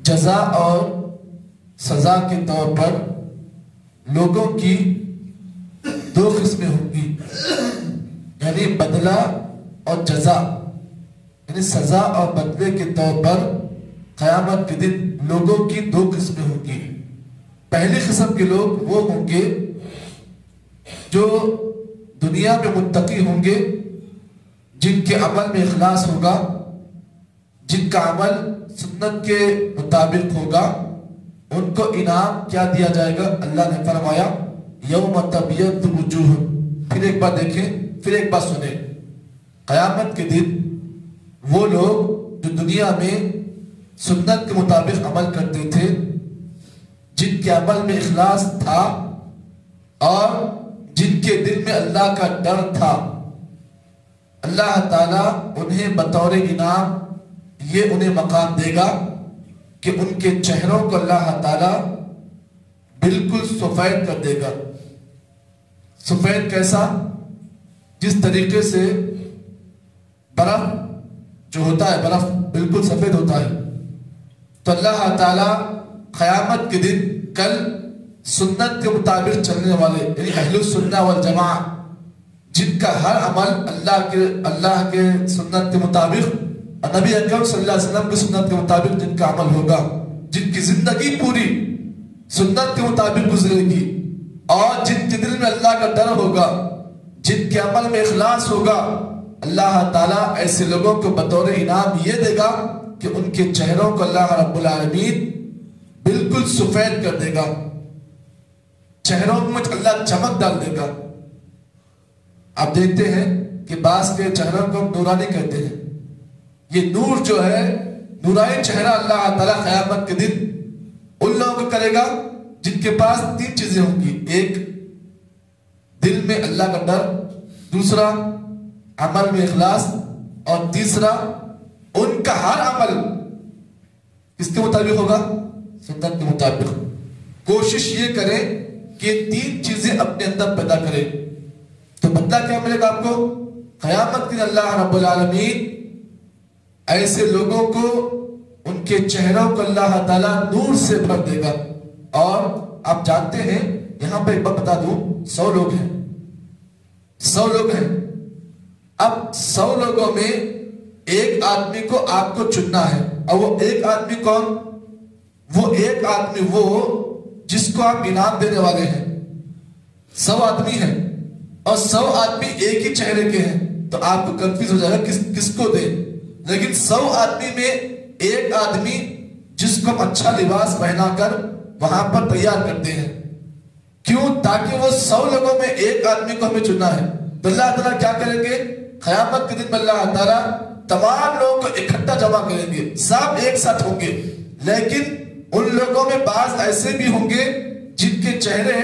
जजा और सजा के तौर पर लोगों की दो किस्में होंगी। यानी बदला और जजा। यानी सजा और बदले के तौर पर कयामत के दिन लोगों की दो किस्में होंगी पहली किस्म के लोग वो होंगे जो दुनिया में मुत्तकी होंगे, जिनके अमल में इखलास होगा, जिनका अमल सुन्नत के मुताबिक होगा। उनको इनाम क्या दिया जाएगा? अल्लाह ने फरमाया, यौम तबियत वजूह। फिर एक बार देखें, फिर एक बार सुने। कयामत के दिन वो लोग जो दुनिया में सुन्नत के मुताबिक अमल करते थे, जिनके अमल में इखलास था और जिनके दिल में अल्लाह का डर था। अल्लाह ताला उन्हें बतौर इनाम ये उन्हें मकाम देगा कि उनके चेहरों को अल्लाह ताला बिल्कुल सफ़ेद कर देगा। सफ़ेद कैसा? जिस तरीके से बर्फ़ जो होता है, बर्फ़ बिल्कुल सफ़ेद होता है। तो अल्लाह ताला क़यामत के दिन, कल सुन्नत के मुताबिक चलने वाले, यानी अहलुस सुन्ना वल जमा जिनका हर अमल अल्लाह के अल्लाह के सुन्नत के मुताबिक, नबी अकरम सल्लल्लाहु अलैहि वसल्लम की सुन्नत के मुताबिक जिनका अमल होगा, जिनकी ज़िंदगी पूरी सुन्नत के मुताबिक गुजरेगी, और जिनके दिल में अल्लाह का डर होगा, जिनके अमल में इखलास होगा, अल्लाह ताला ऐसे लोगों को बतौर इनाम ये देगा कि उनके चेहरों को अल्लाह रब्बुल आलमीन बिल्कुल सफ़ेद कर देगा। चेहरों में अल्लाह चमक डाल देगा। आप देखते हैं कि बास के चेहरों को नूरानी कहते हैं। ये नूर जो है, नूरानी चेहरा अल्लाह ताला क़यामत के दिन उन लोगों को करेगा जिनके पास तीन चीज़ें होंगी। एक, दिल में अल्लाह का डर। दूसरा, अमल में इखलास। और तीसरा उनका हर अमल किसके मुताबिक होगा? सुन्नत के मुताबिक। कोशिश ये करें कि तीन चीज़ें अपने अंदर पैदा करें। तो बदला क्या मिलेगा आपको? कयामत के अल्लाह रब्बुल आलमीन ऐसे लोगों को, उनके चेहरों को अल्लाह ताला नूर से भर देगा। और आप जानते हैं, यहाँ पर बता दूँ, सौ लोग हैं। सौ लोग हैं। अब सौ लोगों में एक आदमी को आपको चुनना है। और वो एक आदमी कौन? वो एक आदमी वो जिसको आप इनाम देने वाले हैं। सौ आदमी हैं और सौ आदमी एक ही चेहरे के हैं। तो आपको कंफ्यूज हो जाएगा किस, किसको दे। लेकिन सौ आदमी में एक आदमी जिसको अच्छा लिबास पहनाकर वहाँ पर तैयार करते हैं। क्यों? ताकि वो सौ लोगों में एक आदमी को हमें चुनना है। तो अल्लाह ताला क्या करेंगे? कयामत के दिन अल्लाह ताला तमाम लोगों को इकट्ठा जमा करेंगे, सब एक साथ होंगे। लेकिन उन लोगों में बाज ऐसे भी होंगे जिनके चेहरे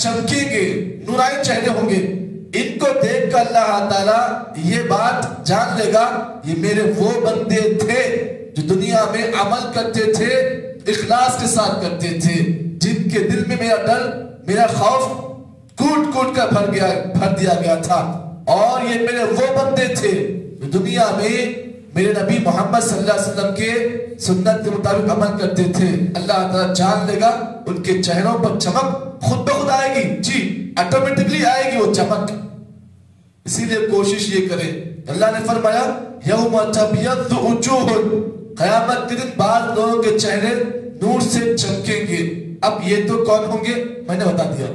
चमकेंगे नूरानी चेहरे होंगे। इनको देख कर अल्लाह ताला ये बात जान लेगा, ये मेरे वो बंदे थे जो दुनिया में अमल करते थे, इखलास के साथ करते थे, जिनके दिल में मेरा डर, मेरा खौफ कूट कूट कर भर गया, भर दिया गया था। और ये मेरे वो बंदे थे दुनिया में मेरे नबी मोहम्मद सल्लल्लाहु के सुन्नत के मुताबिक अमल करते थे। अल्लाह ताला जान लेगा, उनके चेहरों पर चमक खुद ब खुद आएगी। जी ऑटोमेटिकली आएगी वो चमक। इसीलिए कोशिश ये करें। अल्लाह ने फरमाया के दिन बाद लोगों के चेहरे नूर से चमकेंगे। अब ये तो कौन होंगे? मैंने बता दिया।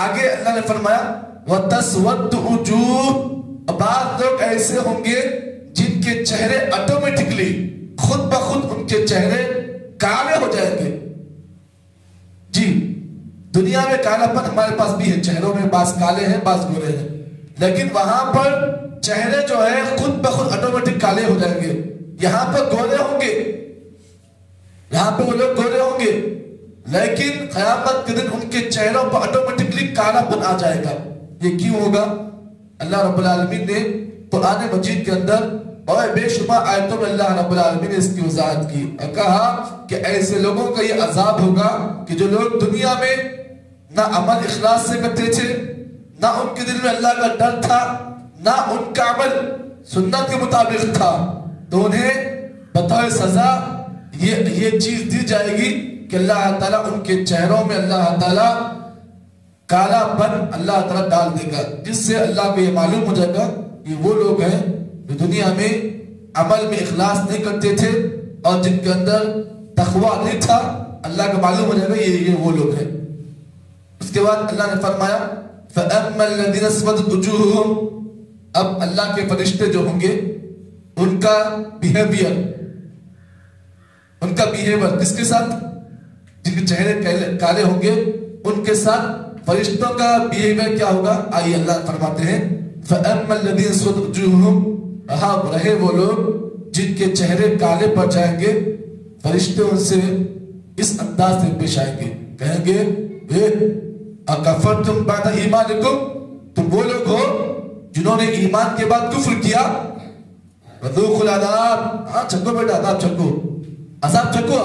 आगे अल्लाह ने फरमाया व तस्वद वजूह बाद लोग ऐसे होंगे जिनके चेहरे ऑटोमेटिकली खुद ब खुद उनके चेहरे काले हो जाएँगे। जी, दुनिया में कालापन हमारे पास भी है। चेहरों में बास काले हैं, बास गोरे हैं। लेकिन वहाँ पर चेहरे जो है, खुद ब खुद ऑटोमेटिक काले हो जाएँगे। यहाँ पर गोरे होंगे। यहाँ पर वो लोग गोरे होंगे। लेकिन कयामत के दिन उनके चेहरों पर ऑटोमेटिकली कालापन आ जाएगा। ये क्यों होगा? अल्लाह रब्बुल आलमीन ने कुरान मजीद के अंदर और बेशुमार आयतों में अल्लाह रब्बुल आलमीन ने इसकी वजाहत की और कहा कि ऐसे लोगों का ये अजाब होगा कि जो लोग दुनिया में ना अमल इखलास से करते थे, ना उनके दिल में अल्लाह का डर था, ना उनका अमल सुन्नत के मुताबिक था तो उन्हें बतौर सजा ये ये चीज़ दी जाएगी कि अल्लाह ताला उनके चेहरों में अल्लाह ताला कालापन अल्लाह ताला डाल देगा जिससे अल्लाह को ये मालूम हो जाएगा कि वो लोग हैं जो दुनिया में अमल में इखलास नहीं करते थे और जिनके अंदर तखवा नहीं था अल्लाह को मालूम हो जाएगा ये ये वो लोग हैं। उसके बाद अल्लाह ने फरमाया अब अल्लाह के फरिश्ते जो होंगे उनका बिहेवियर उनका बिहेवियर किसके साथ? जिनके चेहरे काले, काले होंगे उनके साथ फरिश्तों का बिहेवियर क्या होगा? आइए अल्लाह फरमाते हैं रहे वो लोग जिनके चेहरे काले पड़ जाएँगे, फरिश्ते उनसे इस अंदाज से पेश आएँगे। कहेंगे अकफर तुम बाद ईमान तुम वो लोग हो जिन्होंने ईमान के बाद कुफ्र किया। हाँ छको बेटा अदाब छको अजाब छको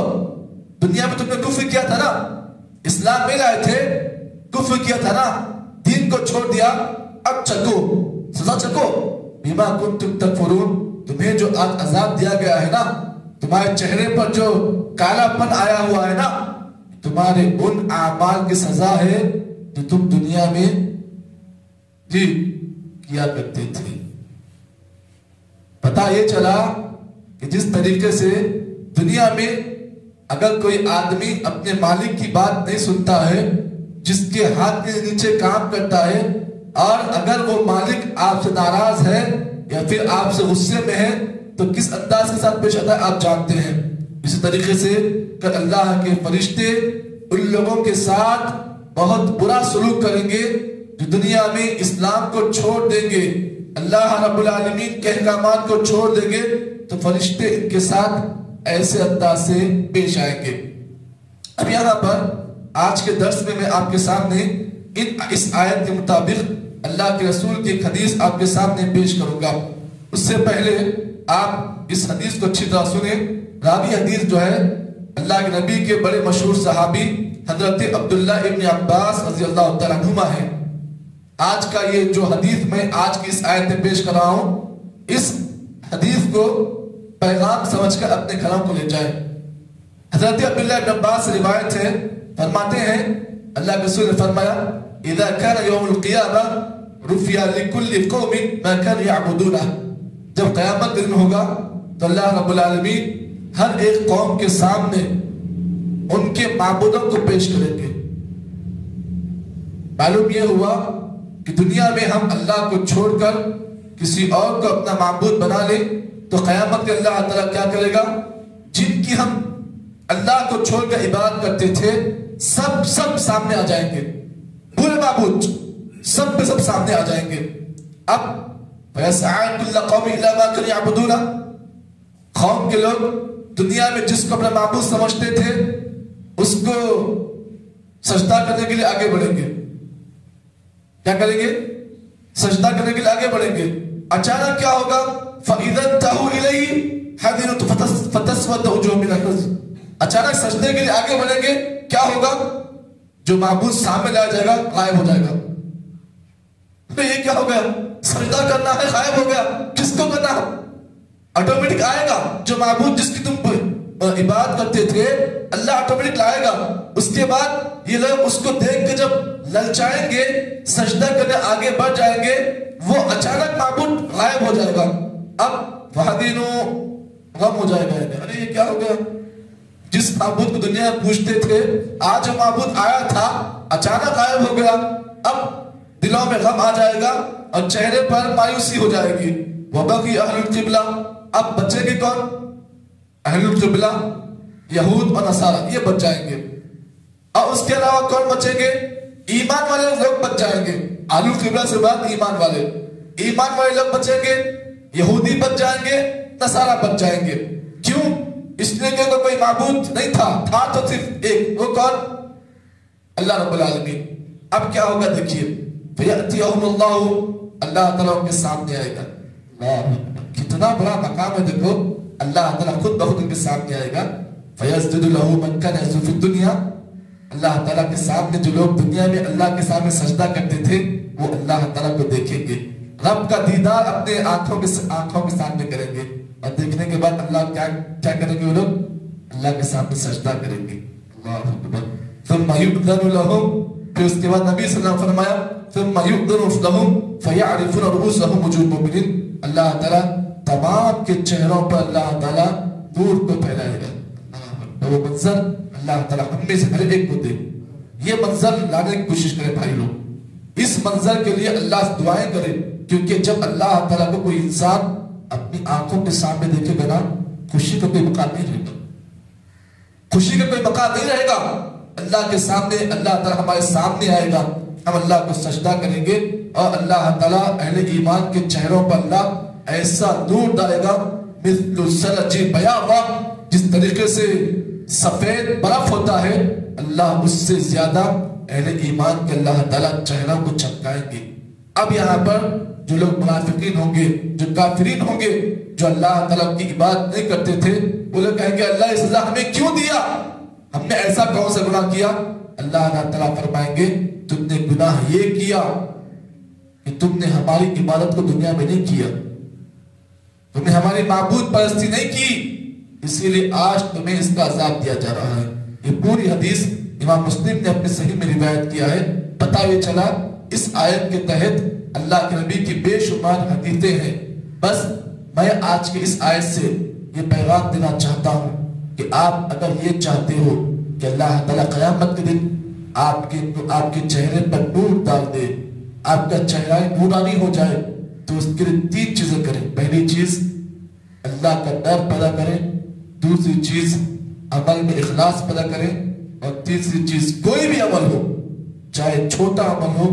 दुनिया में तुमने कुफ्र किया था ना? इस्लाम में लाए थे कुफ्र किया था ना? दीन को छोड़ दिया। अब चको सजा चको बीमा कुन तुम तक तुम्हें जो आज अजाब दिया गया है ना, तुम्हारे चेहरे पर जो कालापन आया हुआ है ना, तुम्हारे उन आमाल की सजा है जो तुम दुनिया में जी किया करते थे। पता ये चला कि जिस तरीके से दुनिया में अगर कोई आदमी अपने मालिक की बात नहीं सुनता है जिसके हाथ के नीचे काम करता है, और अगर वो मालिक आपसे नाराज़ है, या फिर आपसे गुस्से में है तो किस अंदाज के साथ पेश आता है, आप जानते हैं। इसी तरीके से कल अल्लाह के फरिश्ते उन लोगों के साथ बहुत बुरा सलूक करेंगे, जो दुनिया में इस्लाम को छोड़ देंगे, अल्लाह रब्बुल आलमीन के अहकामात को छोड़ देंगे तो फरिश्ते इनके साथ ऐसे अंदाज से पेश आएँगे। अब यहाँ पर आज के दर्श में मैं आपके सामने इन, इस आयत के मुताबिक अल्लाह के रसूल की हदीस आपके सामने पेश करूँगा। उससे पहले आप इस हदीस को अच्छी तरह सुने। रावी हदीस जो है, अल्लाह के नबी के बड़े मशहूर सहाबी हज़रत अब्दुल्ला इब्न अब्बास रज़ी अल्लाह अन्हुमा है। आज का ये जो हदीस मैं आज की इस आयत में पेश कर रहा हूँ, इस हदीस को पैगाम समझकर अपने घरों को ले जाए। हज़रत अब्दुल्ला अब्बास रिवायत है फरमाते हैं, अल्लाह रसूल ने फरमाया इदा यअबुदूना जब कयामत दिन होगा तो अल्लाह रब्बुल आलमीन हर एक कौम के सामने उनके माबूदों को पेश करेंगे। मालूम यह हुआ कि दुनिया में हम अल्लाह को छोड़कर किसी और को अपना माबूद बना ले तो कयामत के अल्लाह ताला क्या करेगा? जिनकी हम अल्लाह को छोड़कर इबादत करते थे सब सब सामने आ जाएँगे। पूरे माबूद सब सब सामने आ जाएँगे। अब कौम के लोग दुनिया में जिसको अपना माबूद समझते थे, उसको सजदा करने के लिए आगे बढ़ेंगे। क्या करेंगे? सजदा करने के लिए आगे बढ़ेंगे। अचानक क्या होगा? अचानक सजदे के लिए आगे बढ़ेंगे। क्या होगा? जो माबूद सामने लाया जाएगा, गायब हो जाएगा। तो ये क्या हो गया? सजदा करना है, गायब हो गया। किसको करना है? ऑटोमेटिक आएगा, जो माबूद जिसकी तुम इबादत करते थे, अल्लाह ऑटोमेटिक लाएगा। उसके बाद ये लोग उसको देख के जब ललचाएँगे, सजदा करने आगे बढ़ जाएँगे, वो अचानक माबूद गायब हो जाएगा। अब वादिनो गम हो जाएगा। अरे ये क्या हो गया? जिस माबूद को दुनिया में पूछते थे, आज जो माबूद आया था, अचानक गायब हो गया। अब दिलों में गम आ जाएगा और चेहरे पर मायूसी हो जाएगी। वबा की अहलुल किबला। अब बचेंगे कौन? अहलुलकिबला यहूद और नसारा, ये बच जाएँगे। और उसके अलावा कौन बचेंगे? ईमान वाले लोग बच जाएँगे। आलू किबला से बाद ईमान वाले। ईमान वाले लोग बचेंगे, यहूदी बच जाएँगे, नसारा बच जाएँगे। इसलिए कि उनका कोई माबूद नहीं था था तो सिर्फ़ एक, वो कौन? अल्लाह रब्बुल आलमीन। अब क्या होगा देखिए। अल्लाह ताला उनके सामने आएगा। कितना बड़ा मकाम है देखो, अल्लाह ताला खुद बहुत उनके सामने आएगा। फयसजुदु लहु मन कान यसजुदु फिद दुनिया। अल्लाह ताला के सामने जो लोग दुनिया में अल्लाह के सामने सजदा करते थे, वो अल्लाह ताला को देखेंगे। रब का दीदार अपने आँखों के आँखों के सामने करेंगे। और देखने के बाद अल्लाह क्या क्या करेंगे वो लोग? अल्लाह के सामने सजदा करेंगे। उसके बाद नबी सल्लल्लाहु फरमाया रुऊसहुम अल्लाह ताला तमाम के चेहरों पर अल्लाह ताला नूर को फैलाएगा। तो वो मंजर अल्लाह ताला हम से हर एक को दे। ये मंजर लाने की कोशिश करे भाई लोग। इस मंजर के लिए अल्लाह दुआएँ करे, क्योंकि जब अल्लाह ताला को कोई इंसान अपनी आँखों के सामने देखे बिना खुशी का कोई मकान नहीं रहेगा। खुशी का कोई मकान नहीं रहेगा। अल्लाह के सामने, अल्लाह ताला हमारे सामने आएगा। हम अल्लाह को सजदा करेंगे और अल्लाह ताला अहले ईमान के चेहरों पर अल्लाह ऐसा नूर डालेगा जिस तरीके से सफ़ेद बर्फ़ होता है, अल्लाह उससे ज़्यादा अहले ईमान के अल्लाह ताला चेहरा को चमकाएँगे। अब यहाँ पर जो लोग मुनाफिकीन होंगे, जो काफिरीन होंगे, जो अल्लाह ताला की इबादत नहीं करते थे, वो लोग कहेंगे, अल्लाह सजा हमें क्यों दिया? हमने ऐसा कौन सा गुनाह किया? अल्लाह तला फरमाएँगे, तुमने गुनाह ये किया कि तुमने हमारी इबादत को दुनिया में नहीं किया। तुमने हमारी माबूद परस्ती नहीं की। इसीलिए आज तुम्हें इसका अजाब दिया जा रहा है। ये पूरी हदीस इमाम मुस्लिम ने अपने सही में रिवायत किया है। पता ये चला, इस आयत के तहत अल्लाह के नबी की बेशुमार हदीतें हैं। बस मैं आज के इस आयत से ये पैगाम देना चाहता हूँ कि आप अगर ये चाहते हो कि अल्लाह ताला कयामत के दिन आपके तो आपके चेहरे पर नूर डाल दे, आपका चेहरा नूरानी हो जाए तो उसके लिए तीन चीज़ें करें। पहली चीज़, अल्लाह का डर पैदा करें। दूसरी चीज़, अमल में इखलास पैदा करें। और तीसरी चीज़, कोई भी अमल हो, चाहे छोटा अमल हो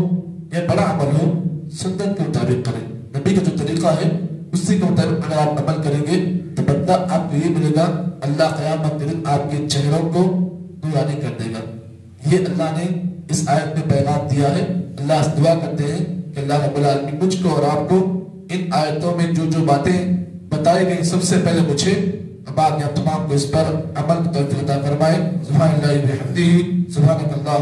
या बड़ा अमल हो सुन्नत के मुताबिक करें। नबी का जो तरीका है, उसी के मुताबिक अगर आप अमल करेंगे तो बंदा आपको ये मिलेगा, अल्लाह कयामत आपके चेहरों को नूरानी कर देगा। ये अल्लाह ने इस आयत में पैगाम दिया है। अल्लाह दुआ करते हैं कि अल्लाह रब्बुल आलमीन मुझको और आपको इन आयतों में जो जो बातें बताई गई, सबसे पहले मुझे बाद आप तमाम को इस पर अमल की तौफीक अता फरमाए। सुभान अल्लाह